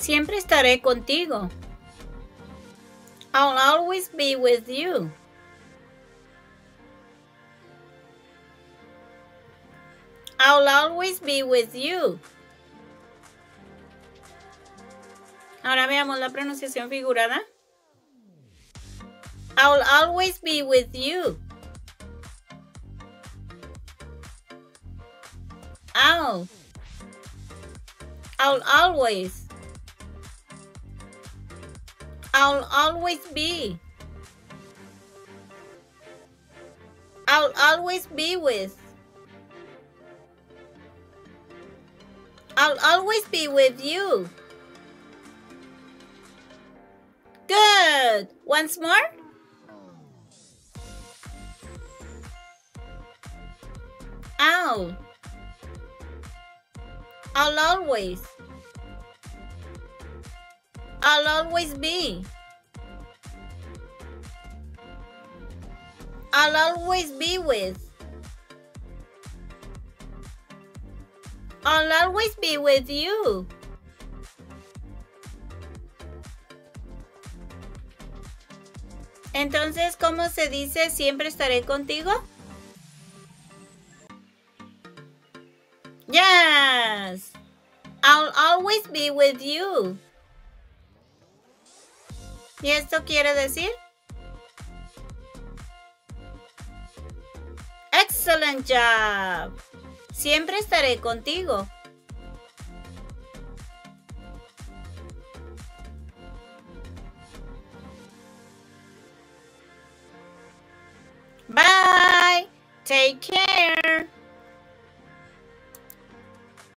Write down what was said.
Siempre estaré contigo. I'll always be with you. I'll always be with you. Ahora veamos la pronunciación figurada. I'll always be with you. I'll. I'll always. I'll always be. I'll always be with. I'll always be with you. Good. Once more. I'll. I'll always. I'll always be. I'll always be with. I'll always be with you. Entonces, ¿cómo se dice siempre estaré contigo? Yes. I'll always be with you. ¿Y esto quiere decir? Excellent job. Siempre estaré contigo. Bye. Take care.